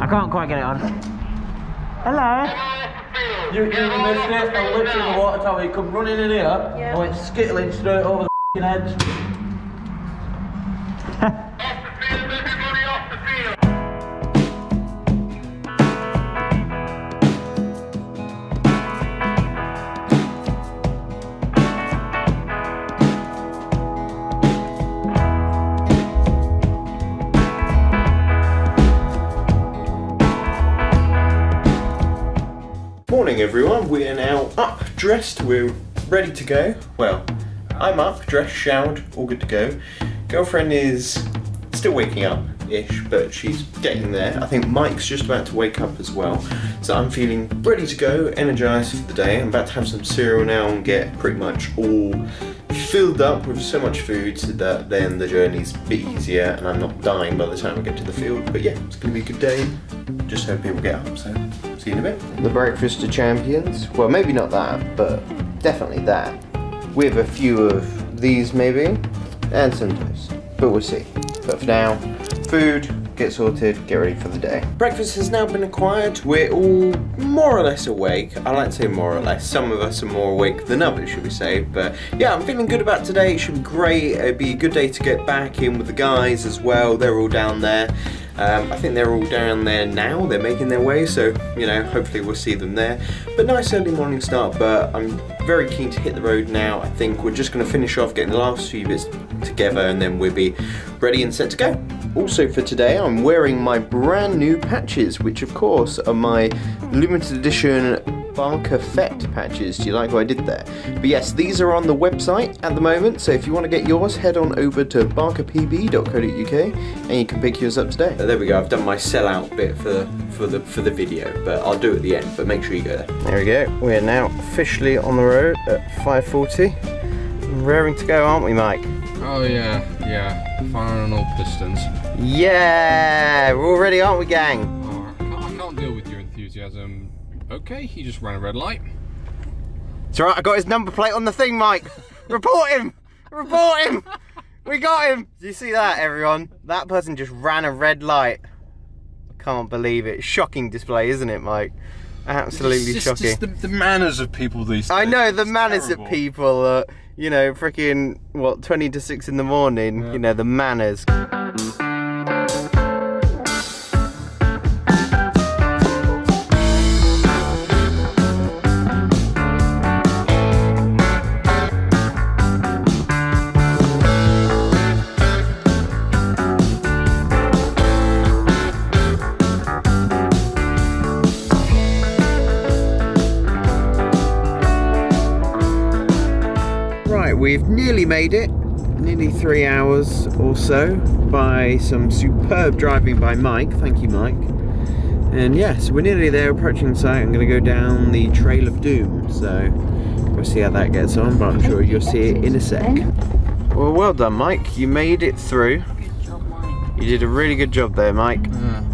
I can't quite get it on. Hello. You, you missed it. I went in the water tower. You come running in here. I went skittling straight over the edge. Morning everyone, we're now up, dressed, we're ready to go. Well, I'm up, dressed, showered, all good to go. Girlfriend is still waking up ish, but she's getting there. I think Mike's just about to wake up as well. So I'm feeling ready to go, energized for the day. I'm about to have some cereal now and get pretty much all filled up with so much food so that then the journey's a bit easier and I'm not dying by the time I get to the field. But yeah, it's gonna be a good day. Just hope people get up, so see you in a bit. The breakfast of champions. Well, maybe not that, but definitely that. With a few of these maybe, and some toast. But we'll see. But for now, food, get sorted, get ready for the day. Breakfast has now been acquired. We're all more or less awake. I like to say more or less. Some of us are more awake than others, should we say. But yeah, I'm feeling good about today. It should be great. It'd be a good day to get back in with the guys as well. They're all down there. Um, I think they're all down there now. They're making their way, so you know, hopefully we'll see them there. But nice early morning start. But I'm very keen to hit the road now. I think we're just going to finish off getting the last few bits together, and then we'll be ready and set to go. Also for today, I'm wearing my brand new patches, which of course are my limited edition Barker Fett patches. Do you like what I did there? But yes, these are on the website at the moment, so if you want to get yours, head on over to barkerpb.co.uk and you can pick yours up today. there we go. I've done my sellout bit for for the for the video, but I'll do it at the end. But make sure you go there. There we go. We're now officially on the road at 5:40. Raring to go, aren't we, Mike? Oh yeah, yeah. All pistons. Yeah, we're all ready, aren't we, gang? Oh, I, can't, I can't deal with your enthusiasm. Okay, he just ran a red light. It's alright, I got his number plate on the thing, Mike. Report him! Report him! We got him! Do you see that, everyone? That person just ran a red light. I can't believe it. Shocking display, isn't it, Mike? Absolutely It's just- shocking. the, the manners of people these days. I know the It's manners terrible. of people. Uh, you know, freaking what, twenty to six in the morning. Yeah. You know the manners. We've nearly made it. Nearly three hours or so by some superb driving by Mike. Thank you, Mike. And yes, we're nearly there, approaching the site. I'm going to go down the Trail of Doom. So we'll see how that gets on, but I'm sure you'll see it in a sec. Well, well done, Mike. You made it through. You did a really good job there, Mike.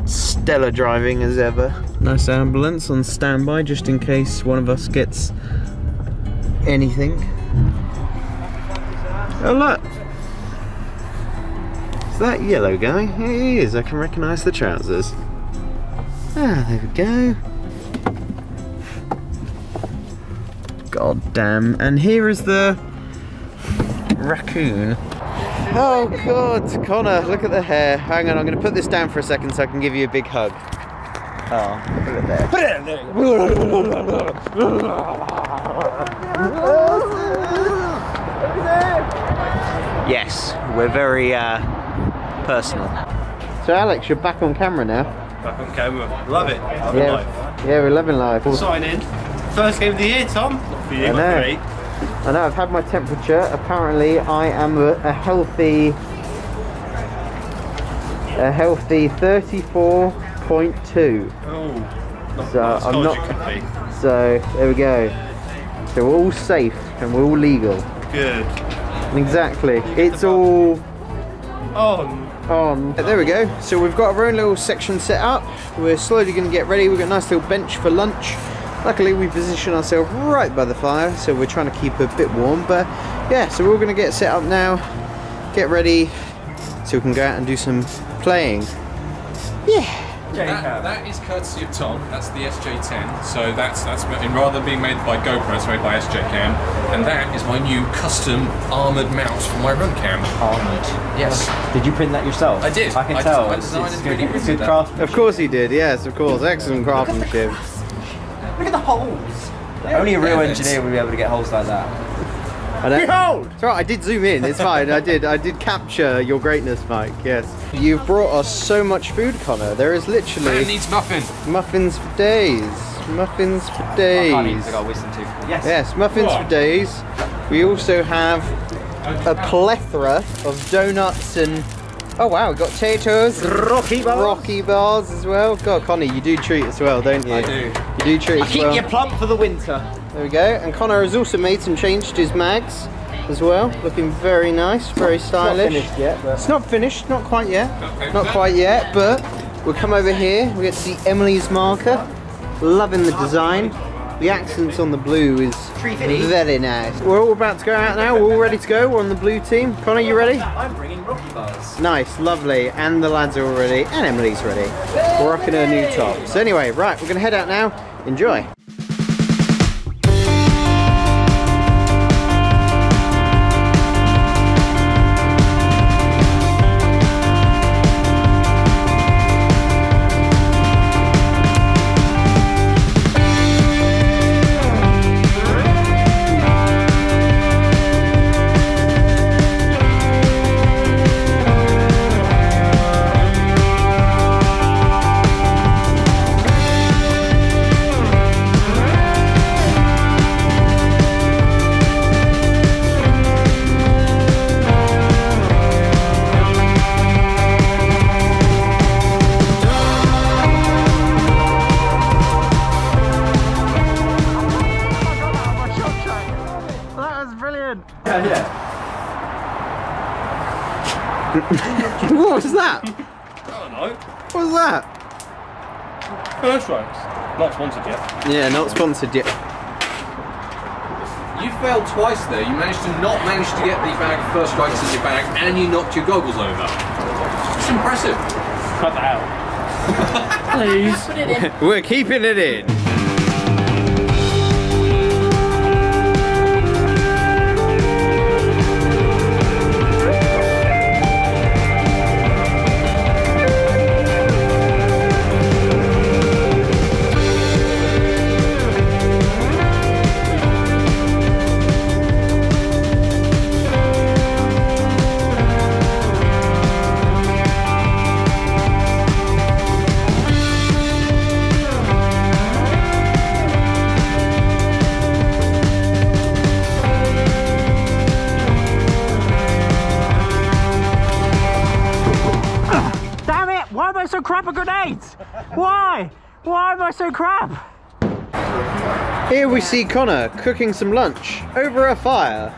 Stellar driving as ever. Nice ambulance on standby just in case one of us gets anything. Oh look! Is that yellow guy? He is. I can recognise the trousers. Ah, there we go. God damn. And here is the raccoon. Oh god, Connor, look at the hair. Hang on, I'm going to put this down for a second so I can give you a big hug. Oh, put it there. Put it Yes, we're very uh, personal. So Alex, you're back on camera now. Back on camera. Love it. Love it Yeah, live. yeah, we're loving life. Sign in. First game of the year, Tom. Not for you, I know. for me. I know I've had my temperature. Apparently, I am a, a healthy, a healthy 34.2. Oh, not So, as I'm not- you could be. So there we go. So we're all safe and we're all legal. Good. Exactly. It's all on. on. There we go. So we've got our own little section set up. We're slowly going to get ready. We've got a nice little bench for lunch. Luckily, we position ourselves right by the fire, so we're trying to keep a bit warm. But yeah, so we're all going to get set up now, get ready, so we can go out and do some playing. Yeah, That, that is courtesy of Tom. That's the SJ10. So that's that's and rather than being made by GoPro, it's made by SJ Cam, and that is my new custom armored mount for my RunCam. Armored. Yes. Did you print that yourself? I did. I can I tell. des- I It's, designed it's and good, 3D it's good that. craft. Of course he did, yes, of course. Excellent craftsmanship. Look at the holes. Only a real fairness. engineer would be able to get holes like that. I Behold! It's alright, I did zoom in, it's fine. I did I did capture your greatness, Mike, yes. You've brought us so much food, Connor. There is Man literally needs muffin. muffins for days. Muffins for I can't eat days. I got wisdom tooth. Yes. Yes, muffins for days. We also have a plethora of donuts and oh wow, we've got potatoes, Rocky bars. rocky bars as well. God, Connie, you do treat as well, don't you? I do. You do treat I as keep well. you plump for the winter. There we go. And Connor has also made some change to his mags as well. Looking very nice, very stylish. finished yet, but- It's not finished, not quite yet. Not quite yet, but we'll come over here. We get to see Emily's marker. Loving the design. The accents on the blue is very nice. We're all about to go out now. We're all ready to go. We're on the blue team. Connor, you ready? I'm bringing Rocky bars. Nice, lovely. And the lads are all ready. And Emily's ready. We're rocking her new top. So anyway, right, we're going to head out now. Enjoy. what was that? I don't know. What was that? First strikes. Not sponsored yet. Yeah, not sponsored yet. You failed twice there. You managed to not manage to get the bag of first strikes in your bag, and you knocked your goggles over. It's impressive. Cut that out. Please. We're keeping it in. Am I so crap? Here we see Connor cooking some lunch over a fire.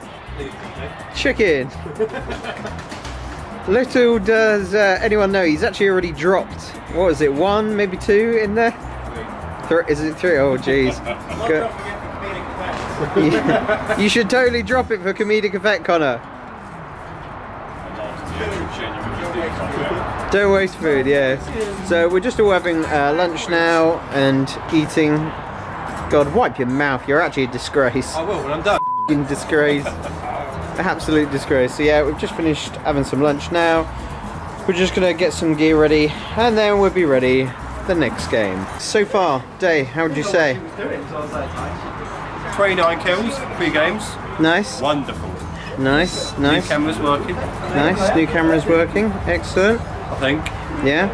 Chicken. Little does uh, anyone know, he's actually already dropped, what is it, one, maybe two in there? Three, is it three? Oh, jeez. Go- you, you should totally drop it for comedic effect, Connor. Don't waste food, yeah. So we're just all having uh, lunch now and eating. God, wipe your mouth. You're actually a disgrace. I will when I'm done. In disgrace. Absolute disgrace. So yeah, we've just finished having some lunch now. We're just gonna get some gear ready and then we'll be ready for the next game. So far, Day, how would you say? 29 kills, three games. Nice, Wonderful. nice, nice. New camera's working, nice. New camera's working. Excellent. I think. Yeah.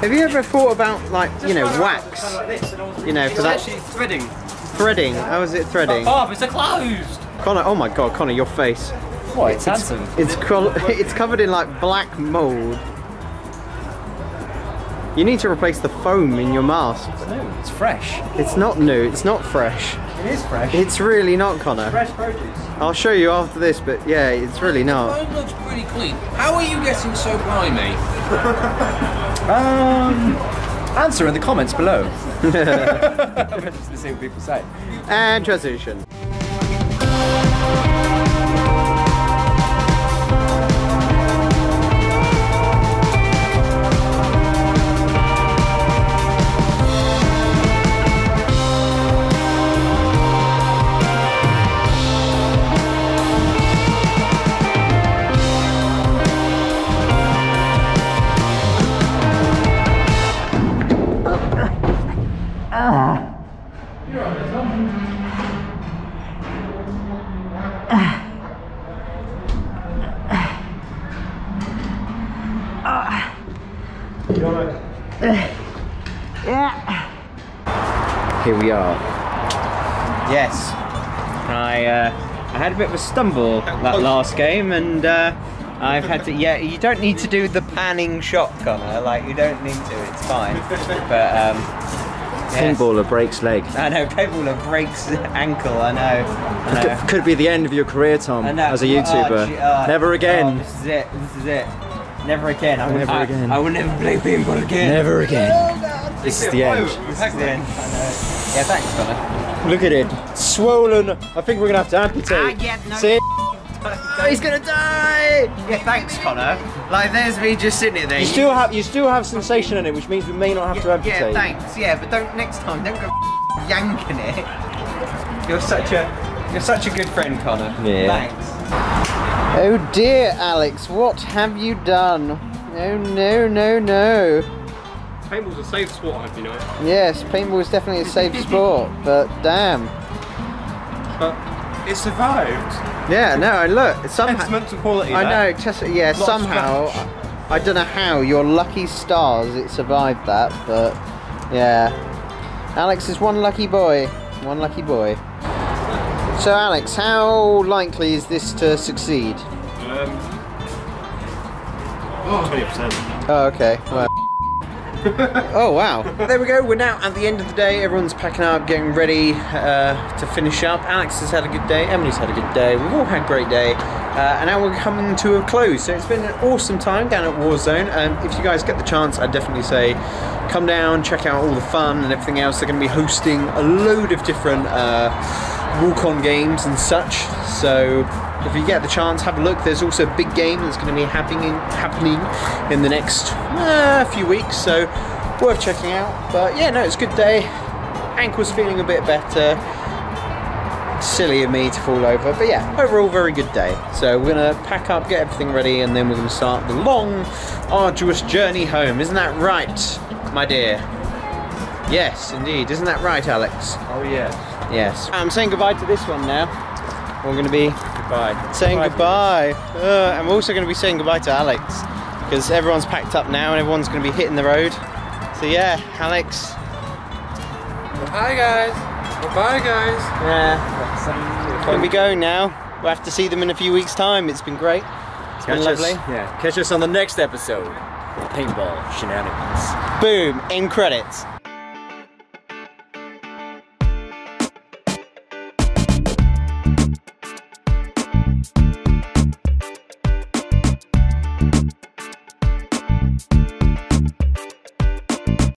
Have you ever thought about like, you know, wax? You know, for It's that actually threading. threading. How is it threading? Oh, it's a closed. Connor, oh my god, Connor, your face. What? It's handsome. It's it's covered in like black mold. You need to replace the foam in your mask. No, it's fresh. It's not new, it's not fresh. It is fresh. It's really not, Connor. fresh produce. I'll show you after this, but yeah, it's really not. Phone looks pretty clean. How are you getting so grimy? Um, answer in the comments below. I'm interested to see what people say. And transition. Yes. I uh, I had a bit of a stumble that last game, and uh, I've had to. Yeah, you don't need to do the panning shot, Connor. Like you don't need to. It's fine. But um, yes. Paintballer breaks leg. I know. Paintballer breaks ankle. I know. I know. Could, could be the end of your career, Tom, as a Oh, YouTuber. gee, oh, Never oh, again. this is it. This is it. Never again. I will, Never I, again. I will never play paintball again. Never again. This is the end. This is the end. I know. Yeah, thanks, Connor. Look at it. Swollen. I think we're going to have to amputate. Ah, yeah, no. See? Oh, he's gonna die! Yeah, thanks, Connor. Like, there's me just sitting there. You still have you still have sensation in it, which means we may not have to amputate. yeah, thanks. Yeah, but don't next time. Don't go yanking it. You're such a you're such a good friend, Connor. Yeah. Thanks. Oh dear, Alex, what have you done? No, no, no, no. Paintball's a safe sport, I hope you know. Yes, paintball is definitely a safe sport, but damn. But it survived. Yeah, no, and look, somehow. Testament to quality. I know, just yeah. Lot of somehow, I don't know how your lucky stars it survived that, but yeah. Alex is one lucky boy. One lucky boy. So, Alex, how likely is this to succeed? Um, Twenty percent. Oh, okay. Well. oh wow! There we go. We're now at the end of the day. Everyone's packing up, getting ready uh, to finish up. Alex has had a good day. Emily's had a good day. We've all had a great day, uh, and now we're coming to a close. So it's been an awesome time down at Warzone. And if you guys get the chance, I'd definitely say come down, check out all the fun and everything else. They're going to be hosting a load of different uh, walk-on games and such. So if you get the chance, have a look. There's also a big game that's going to be happening happening in the next uh, few weeks, so worth checking out. But yeah, no, it's a good day. Ankle's feeling a bit better. Silly of me to fall over, but yeah, overall very good day. So we're gonna pack up, get everything ready, and then we're gonna start the long, arduous journey home. Isn't that right, my dear? Yes, indeed. Isn't that right, Alex? Oh yes. Yes. I'm saying goodbye to this one now. We're going to be Goodbye. saying goodbye. Uh, and we're also going to be saying goodbye to Alex because everyone's packed up now and everyone's going to be hitting the road. So yeah, Alex. Hi guys. Bye guys. Yeah. Going to be going now. We'll have to see them in a few weeks' time. It's been great. It's been Catch us- lovely. yeah, catch us on the next episode. of Paintball shenanigans. Boom. In credits.